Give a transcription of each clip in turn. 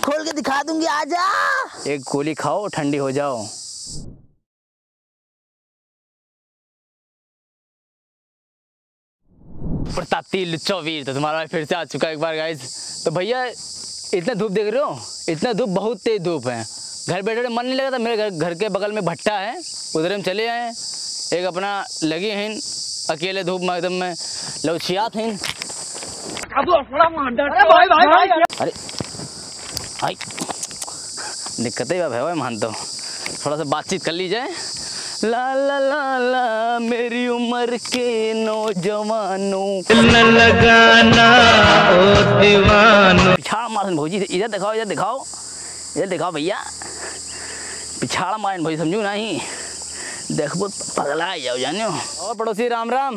खोल के दिखा दूँगी आजा। एक गोली खाओ ठंडी हो जाओ। प्रतापती लुच्चोवीर तो तुम्हारा फिर से आ चुका है एक बार गाइज़ तो भैया इतना धूप देख रहे हो? इतना धूप बहुत तेज धूप है। घर बैठे मन नहीं लगा था मेरे घर घर के बगल में भट्टा है। उधर हम चले आए एक अपना लगी हैं अकेले धूप में एकदम में लौचियात हैं। अरे हाय दिक्कत ही है भाई मान तो थोड़ा सा बातचीत कर ली जाए ला ला ला ला मेरी उम्र के नौजवानों। लगाना ओ दीवानो। पिछाड़ मारन भौजी इधर दिखाओ इधर दिखाओ। इधर दिखाओ भैया। पिछाड़ मारन भौजी समझू नहीं। देखबो पगला जाओ जानियो। और पड़ोसी राम राम।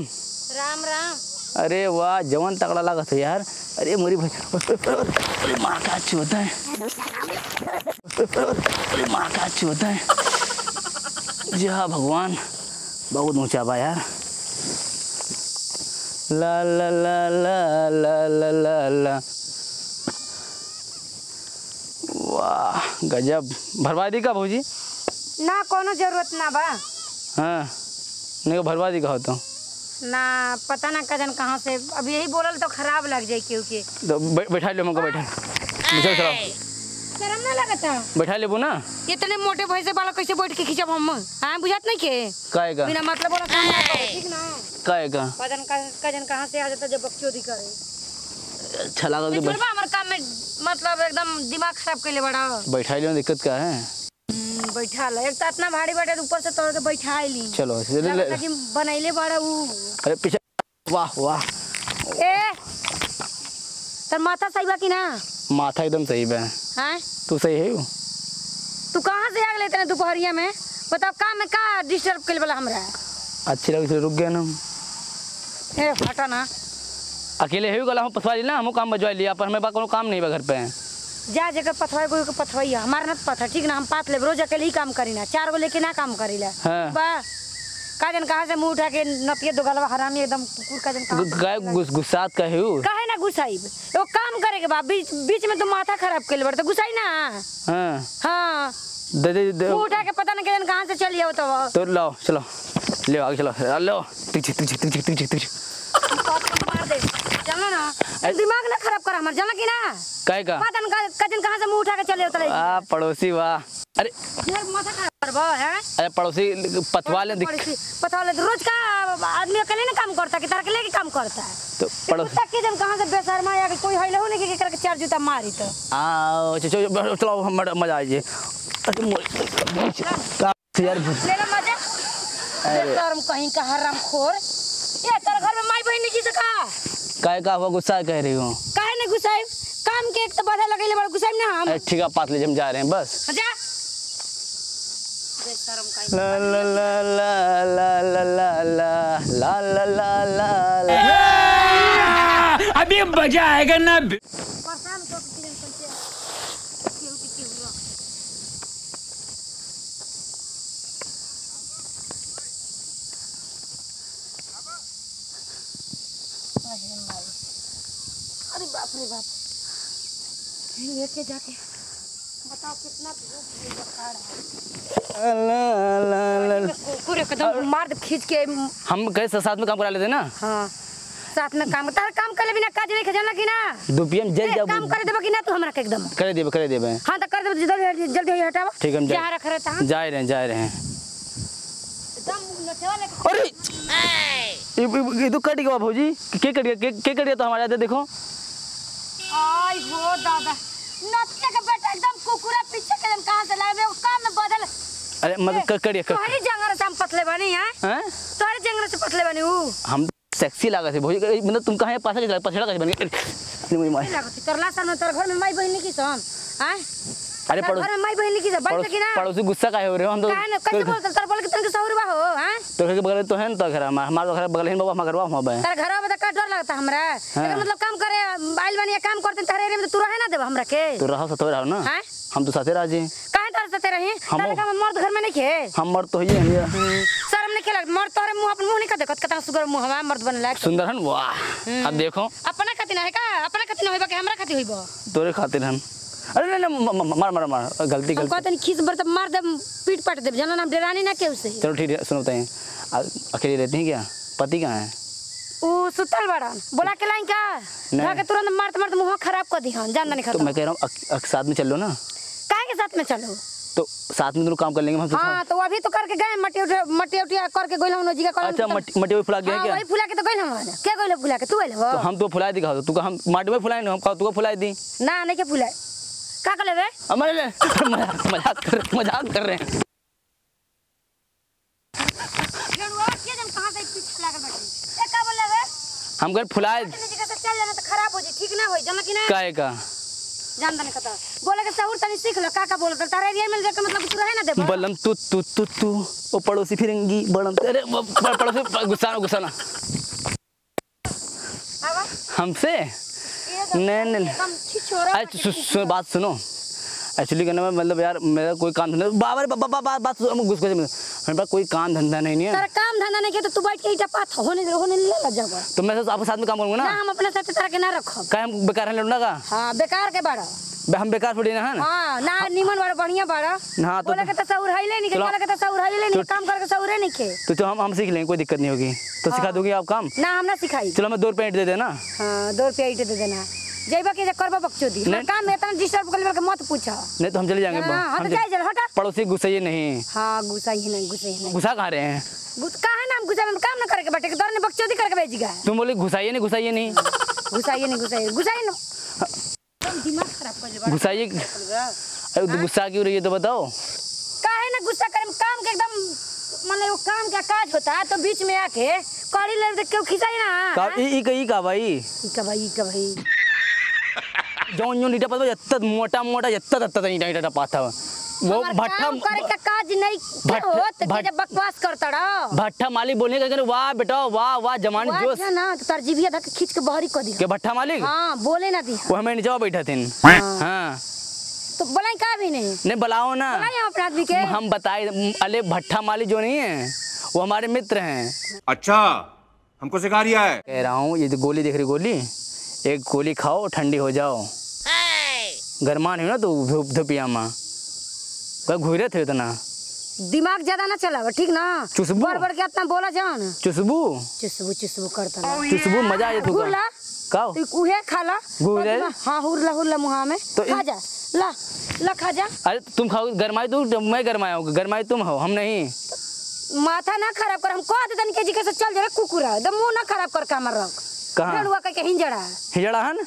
राम राम। अरे वाह जवन तगड़ा लगा था यार। अरे मोरी भाई। अरे माँ का अच्छी होता है। अरे माँ का अच्छी होता है। जी हाँ भगवान। बहुत ऊँचा बा यार। ला ला ला ला ला ला ला ला। वाह गजब। भरवादी का भौजी? ना कोनो ज़रूरत ना बा। हाँ नहीं भरवादी का होता हूँ ना पता ना कज़न कहाँ से। अब यही बोलल तो खराब लग जाए क्योंकि तो बैठा लो हमको बैठा बैठा चलो शर्म ना लगता। बैठा लेबो ना। इतने मोटे भैंसे वाला कैसे बैठ के खींचब हम? हाँ बुझात नहीं के? काय का बिना मतलब वाला काम ना ठीक ना? का कज़न कज़न कहाँ से आ जाता जब बकचोदी करे? अच्छा लगा तो काम में मतलब एकदम दिमाग खराब कर ले बड़ा। बैठा लो दिक्कत क्या है? बैठा ला। एक तो इतना भारी बैठे ऊपर से तोड़ के बैठा ली चलो बनैले बड़ा ऊ। अरे पीछे वाह वाह। ए तर माथा सही बा कि ना? माथा एकदम सही है हाँ? तू सही है? तू कहाँ से आ गए इतने दोपहरिया में? बताओ काम में का डिस्टर्ब कर वाला हमरा? अच्छी लगी से रुक गया ना। ए हटा ना। अकेले है गला हम पथवा ली ना हम काम बजवा लिया पर हमें पास कोनो काम नहीं बा घर पे। जा जगह पथवाई कोई को पथवाई हमारा ना पथा ठीक ना? हम पात ले रोज अकेले ही काम करी ना चार गो लेके ना काम करी ला। हाँ। बा का जन कहाँ से मुँह उठा के नतिये दो गलवा हरामी एकदम कुकुर का जन गाय गुस गुस्सात का है? काहे ना गुसाई वो काम करे के बा बीच बीच में तो माथा खराब कर बड़ तो गुसाई ना? हाँ। हाँ। दे दे दे। उठा के पता नहीं जन कहाँ से चली आओ तो। तो लाओ चलो। ले आगे चलो। लो तिरछी तिरछी तिरछी तिरछी तिरछी। मार दे। चलो ना। दिमाग ना खराब कर हमार जाना कि ना? काय का? पता नहीं कज़न कहाँ से मुँह उठा के चले उतरे? आ पड़ोसी वाह। अरे यार माथा खराब करबो हैं? अरे पड़ोसी पथवा ले दिक पता वाले रोज का आदमी अकेले ना काम करता कि तार अकेले के काम करता है। तो पड़ोस कुत्ता के जन कहाँ से बेशर्मा या कोई हइले हो नहीं कि केकरा के चार जूता मारी तो। आओ चलो चलो मज़ा आ जाए अरे मोर यार ले लो मज़ा। बेशर्म कहीं का हराम खोर ये तेरे घर में माई बहन नहीं की सका काय का हुआ गुस्सा कह रही हूँ काहे ने गुसाई काम के एक तो बाधा लगैले बड़ गुस्सा ना हम ठीक है पास ले हम जा रहे हैं बस जा ला ला ला ला ला ला ला ला ला ला ला ला अभी मज़ा आएगा ना परेशान कर के जन पंचे केहू के केहू अरे बाप रे बाप। लेके जाके बताओ कितना धूप एकदम मार दे खींच के हम कैसे साथ में काम करा लेते ना? हाँ। साथ में काम तार काम कर बिना काज नहीं खजाना की ना? दो पी एम जल जाओ। काम करे देबा कि ना तू हमरा के एकदम? करे देबे करे देबे। हाँ तो कर दे जल्दी जल्दी हटावा ठीक है, हम जा- रख रहता हाँ जा रहे हैं जा रहे हैं। अरे! ये- तो कट गया भौजी के कट गया? के के कट गया तो हमारे आते देखो। आई हो दादा। नतिया के बेटा एकदम कुकुरा पीछे के कहाँ से लाए वो काम में बदल। अरे मतलब कट कट गया कट- तोहरी जंगल से हम पतले बनी हैं? हैं? तोहरी जंगल से पतले बनी ऊ हम सेक्सी लगा थे भौजी मतलब तुम कहाँ पास चला पछड़ा कैसे बन गए अरे मेरी। माँ लागत तोरला साल में तोर घर में माई बहन की सन हैं? अरे पड़ोस घर में माई बहन की बन की ना। पड़ोसी गुस्सा काहे हो रहे हम तो कैसे बोलत तर बोल के तन के सौर बा हो हैं तो घर के बगल तो है ना तो घर हमारा हमारा तो घर बगल है बाबा हमारा घरवा हम है। तार घर में तो का डर लगता हमरा? एकर मतलब काम करे आइल बनी काम करते तारे एरिया में तो तू रहे ना देब हमरा के? तो रहो सतो रहो ना। हैं? हम तो साथे राज़ी काहे तार से रही हम- तारे का मर्द घर में नहीं खे हम मर तो ही हैं शर्म नहीं खेला? मर्द तोरे मुँह अपन मुँह नहीं का देखत कतना सुगर मुँह हमारा मर्द बने लायक सुंदर है वाह। अब देखो। अपना खातिर है का? अपना खातिर होइबा कि हमरा खातिर होइबा? तोरे खातिर हन अरे नहीं मार मार मार। गलती गलती। कहते खीस बर तब मार दे पीट पट दे। जना नाम डरानी ना केहू से चलो ठीक है सुनते हैं। आ- अकेली रहती हैं क्या? पति कहाँ है? ऊ सुतल बड़ा। बोला के लाइन का। भागे तुरंत मारते मारते मुँह खराब कर दी। हन जान नहीं तो मैं कह रहा हूँ साथ में चलो ना। काहे के साथ में चलो? तो साथ में दोनों काम कर लेंगे हम हाँ तो अभी तो करके गए मट्टी उठा मट्टी करके गइल हम जी का अच्छा मट्टी मट्टी में फुला गया हाँ क्या? वही फुला के तो गइल हम क्या गइल फुला के? तू गइल तो हम तो फुला दी तू हम माटी में फुलाए हम कहा तू फुलाई दी? ना नहीं के फुला का कर लेबे हमारे ले मज़ाक मज़ाक कर मज़ाक कर रहे हैं। के का हम घर फुलाए। चल जाना तो खराब हो जाए ठीक ना होई जाना कि ना। काहे का? जान दने खता बोले के सहूर तनी सीख लो का का बोल तारे एरिया में जाके मतलब तू रहे ना दे बलम तू तू तू तू ओ पड़ोसी फिरंगी बलम। अरे पड़ोसी गुस्सा ना गुस्सा ना। आवा हमसे? ये तो नहीं, नहीं। बात सुनो। एक्चुअली कहना में मतलब यार मेरा कोई काम धंधा बाबा बाबा बात बात सुनो, घुस घुस मेरे पास कोई काम धंधा नहीं नहीं तेरा है काम धंधा नहीं किया तो तू बैठ के इटा पाथ होने होने ले लग जाओ तो मैं आपके साथ में काम करूँगा ना? हम अपने साथ तेरा के ना रखब। क्या हम बेकार है लड़ना का? हाँ बेकार के बाड़ा। हम बेकार थोड़ी ना है ना? हाँ ना निमन बाड़ा बढ़िया बाड़ा। हाँ तो बोले के तो सौर है नहीं के चलो। बोले के तो सौर है नहीं तो- काम करके सौर है नहीं के तो चलो हम हम सीख लेंगे कोई दिक्कत नहीं होगी। तो सिखा दोगी आप काम? ना हम ना सिखाई। चलो मैं दो रुपये ईंट दे देना। हाँ दो रुपया ईटे दे देना। जइबा के करबा बकचोदी नहीं। काम में इतना डिस्टर्ब कर लेबा के मत पूछा। नहीं तो हम चले जाएँगे हाँ हाँ हम तो चले- जाए जल हटा। पड़ोसी गुस्साइए नहीं। हाँ गुस्सा ही नहीं गुस्सा ही नहीं। गुस्सा कहाँ रहे हैं? गुस्सा काहे ना हम गुस्सा में काम ना करके बैठे के दौर ने बकचोदी करके भेजी गए। तुम बोले घुसाइए नहीं घुसाइए नहीं। गुस्साइए नहीं गुस्साइए गुस्साइए ना। कर घुसाइए अरे तो गुस्सा क्यों रही है तो बताओ। काहे ना गुस्सा करे काम के एकदम मतलब वो काम का काज होता है तो बीच में आके कड़ी ले क्यों खिंचाई ना का ई ई का ई का भाई? ई का भाई ई का भाई। जौन जौन ईटा पाता जत्ता मोटा मोटा जत्ता तत्ता ईटा ईटा पाता वो भट्ठा करे का काज नहीं भट्ट- होत के जब बकवास करता रहो भट्ठा मालिक बोलने का वाह बेटा वाह वाह जमानी वो जोश। अच्छा ना तो जीभिया धक खींच के बहरी कर दी के भट्ठा मालिक? हाँ बोले ना दी वो हमें नीचे बैठा थे हाँ। हाँ। तो बोलाई का भी नहीं? नहीं बुलाओ ना। हम अपने आदमी के। हम बताए अले भट्ठा मालिक जो नहीं है वो हमारे मित्र हैं। अच्छा हमको सिखा रिया है। कह रहा हूँ ये जो गोली देख रही गोली एक गोली खाओ ठंडी हो जाओ। गरमा नहीं ना तो धूप धुपिया माँ। घूरे थे इतना? दिमाग ज़्यादा ना चलावा ठीक ना? चुसबू। बड़ बड़ के इतना बोला जान। चुसबू? चुसबू चुसबू करता रहो। चुसबू मज़ा आए तू हुरला का तू उहे खा ला। गुड़े? हाँ हुरला हुरला मुहा में। तो खा जा। ला ला खा जा। अरे तुम खाओ गरमाई तू मैं गरमाया हूँ गरमाई तुम हो हम नहीं। माथा ना खराब कर हम कह दे तनी के जी के से चल जा कुकुरा। एकदम मुँह ना खराब कर के हमर रख। कहाँ? लड़ुआ कह के हिंजड़ा। हिजड़ा हन?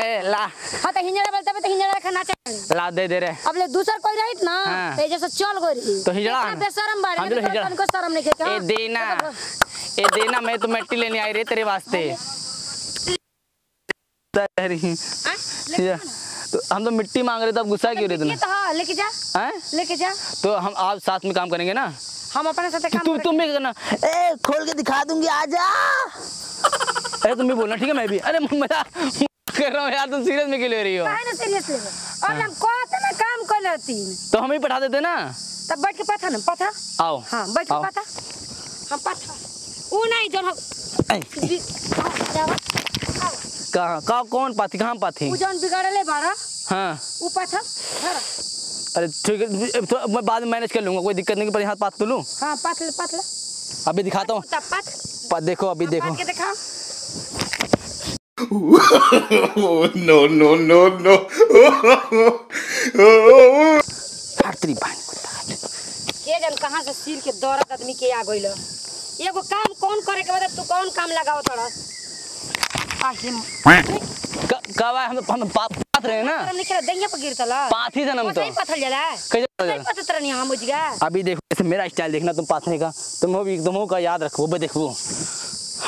ए ला। हाँ तो हिंजड़ा बोलते तो हिंजड़ा खाना चाहिए। ला दे दे रे। अब ले दूसर कोई रहित ना हाँ। तो जैसे चल गई। तो हिजड़ा। बेशरम बाड़े हम तो तो हिजड़ा। तनको शर्म नहीं के ए देना ए देना मैं तो मिट्टी लेने आई रे तेरे वास्ते। तो हम तो मिट्टी मांग रहे थे अब गुस्सा क्यों रहे इतना तो हाँ लेके जा। हैं? लेके जा। तो हम आप साथ में काम करेंगे ना? हम अपने साथ काम करेंगे। तुम भी करना। ए खोल के दिखा दूँगी आजा। अरे तुम भी बोलना ठीक है मैं भी। अरे मज़ा कर रहा हूँ यार तुम सीरियस में क्यों ले रही हो? सीरियस ले और हम कहते ना काम कर लेती तो हम ही पढ़ा देते ना? तब बैठ के पथा ना पथा? आओ हाँ बैठ के आओ। पथा। हम पथा। वो नहीं जो हम हाँ। कहाँ कहाँ कौन पाथी कहाँ पाथी? वो जौन बिगाड़ले बाड़ा हाँ। वो धरा। अरे ठीक है तो मैं बाद में मैनेज कर लूँगा कोई दिक्कत नहीं पर हाथ पाथ तो लूँ? हाँ पाथले पाथले अभी दिखाता हूँ। देखो अभी देखो। के देखा no no no no. तेरी बहन को जन कहाँ से सिर के दौड़त आदमी के आ गइल? एगो काम कौन करे के बाद तू कौन काम लगाओ तोड़ा आहे क- कब आए हम हम पा, पाथ रहे हैं ना? हम निकल दैया पर गिरतला पाथी थे ना हम तो। सही पथल जला कैसे पता? पथल तरनी हम बुझगा अभी देखो जैसे मेरा स्टाइल देखना तुम पाथने का। तुम हो भी तुम का याद रखो वो देखो।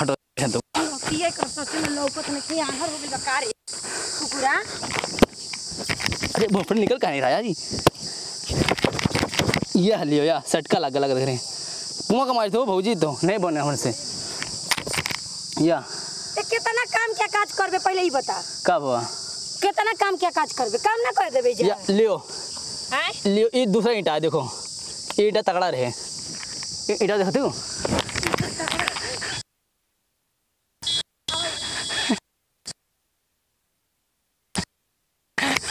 हटो तो। किए कर सोचे में लौकत में के आहर हो गइल बा कार कुकुरा। अरे बोफड़ निकल का नहीं रहा जी? ये हलियो या सटका लगा लगा रहे पुआ कमाई थे वो भौजी तो नहीं बने हमसे या। ए कितना काम क्या काज करबे पहले ही बता। कब हुआ? कितना काम क्या काज करबे काम ना कर देबे जा। लियो। हैं? लियो ये दूसरा ईंटा देखो। ईंटा तगड़ा रहे। ईंटा देखते हो बताओ अभी तक का मालिकों ने जाने का कॉक से चल के पड़े तो चल मरवाए ये कर के कहाँ से पीछे लाके अगर तो का में डिस्टर्ब पकड़ अच्छा जय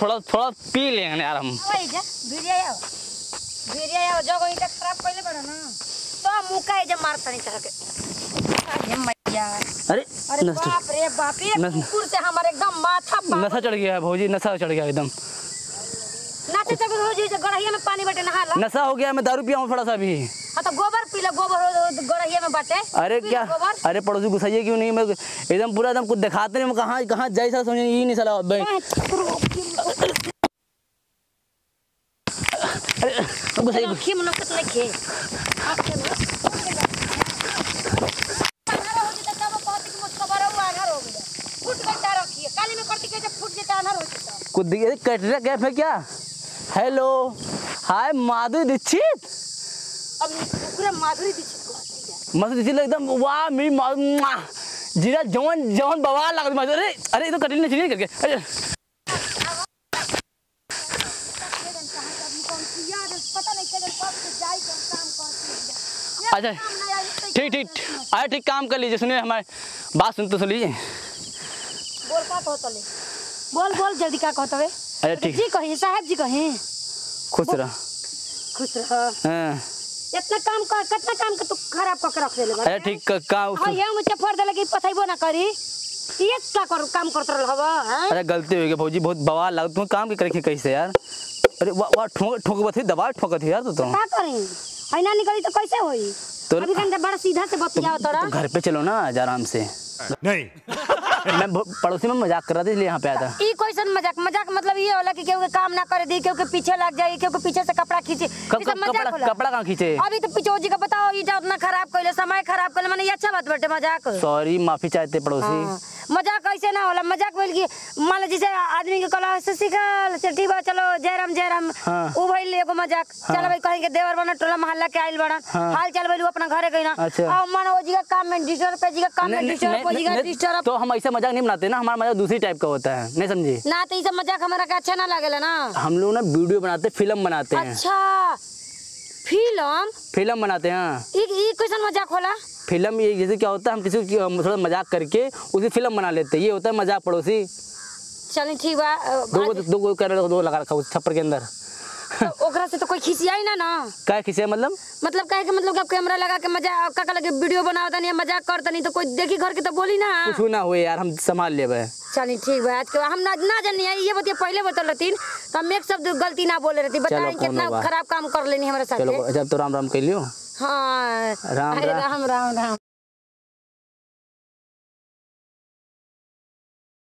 थोड़ा थोड़ा पी लेंगे यार हम। खराब कइले बड़ा ना तो मुका है जे अरे अरे बाप रे बाप ये कुकुर से हमारे एकदम माथा नशा चढ़ गया है भौजी नशा चढ़ गया एकदम। नाचे चल जी गड़हिया में पानी बटे नहाला। नशा हो गया मैं दारू पिया हूँ थोड़ा सा भी हाँ तो गोबर पी ले गोबर गड़हिया में बाटे। अरे क्या अरे पड़ोसी गुस्साइए क्यों नहीं मैं एकदम पूरा एकदम कुछ दिखाते नहीं मैं कहाँ कहाँ जाए सर समझ ये नहीं साला भाई अरे गुस्साइए। नहीं खे आके ना अनहर हो जी तब कहती कि मुझको बड़ा हुआ अनहर हो गया फुट गई तार रखिए काली में करती के जब फुट गई अनहर हो जाता कुछ दिखे कटरा कैफ है क्या? Hello hi Madhuri Dixit? अब माधुरी दीक्षित मस्त दीक्षित एकदम वाह जीरा जवन जवन बवाल लगा माधुरी। अरे अरे तो कटरी नहीं करके अरे। अच्छा ठीक ठीक अरे ठीक काम कर लीजिए सुनिए हमारे बात सुन तो सुन लीजिए बोल का ले बोल जल्दी का कहत वे अरे ठीक। जी कहीं साहब जी कहीं। खुश रह। खुश रह। हाँ। इतना काम कर कितना काम के तू खराब कर के रख देले अरे ठीक क- का हाँ ये मुझे फोड़ देले कि पथैबो ना करी। ये क्या कर काम करत रहल हवा हैं? अरे गलती हो गई भौजी बहुत बवाल लगा तुम काम के करे कैसे यार? अरे वाह वाह ठोक ठोक थी दबा ठोकत थी यार तो तुम का करी? हैना निकली तो कैसे होई? तो- अभी घंटे बड़ा सीधा से बतियाओ तोरा तो घर पे चलो ना आज आराम से। नहीं। मैं पड़ोसी में मज़ाक कर रहा था इसलिए यहाँ पे आया था। क्वेश्चन मज़ाक मज़ाक मतलब ये होला कि केहू काम ना करे दी केहू के पीछे लग जाई केहू के पीछे से कपड़ा खींचे। कपड़ा होला। कपड़ा कहाँ खींचे? अभी तो पिछो जी का बताओ जा उतना खराब कइले समय खराब कइले माने ये अच्छा बात बाटे मज़ाक। सॉरी माफ़ी चाहते पड़ोसी। हाँ, मज़ाक ऐसे ना होला मज़ाक बोल की मान लो जैसे आदमी के कला से सीखल चल ठीक बा चलो जयराम जयराम हाँ। उ भइल एगो मज़ाक। चल भाई कहीं के देवर बना टोला मोहल्ला के आइल बड़न हाँ। हाल चल भइल अपना घरे गइना अच्छा। आ मन ओ जी का काम में डिस्टर्ब पे जी का काम में डिस्टर्ब ओ जी का डिस्टर्ब तो हम ऐसा मज़ाक नहीं बनाते ना हमारा मज़ाक दूसरी टाइप का होता है नहीं समझी? ना तो सब मज़ाक हमारा का अच्छा ना लगे ना? हम लोग ना वीडियो बनाते फ़िल्म बनाते हैं। अच्छा। फ़िल्म? फ़िल्म बनाते हैं एक एक क्वेश्चन मज़ाक होला? फ़िल्म ये जैसे क्या होता है हम किसी की थोड़ा मज़ाक करके उसे फ़िल्म बना लेते हैं। ये होता है मज़ाक पड़ोसी। चलिए ठीक बा दो दो कर दो लगा रखा छप्पर के अंदर। तो ओकरा से तो कोई खिसियाई ना ना। क्या किसे मतलब? मतलब कहे के मतलब कि आप कैमरा लगा के मज़ाक का लगे वीडियो बनावता नहीं मज़ाक करता नहीं तो कोई देखी घर के तो बोली ना। कुछ ना हुए यार हम संभाल लेबे। चलिए ठीक बा आज के हम ना ना जानी है ये बतिया पहले बतल रहतीन तो हम एक शब्द गलती ना बोले रहती बताएँ कितना खराब काम कर लेनी हमारे साथ। चलो जब तो राम राम कर लियो हाँ राम। राम राम राम।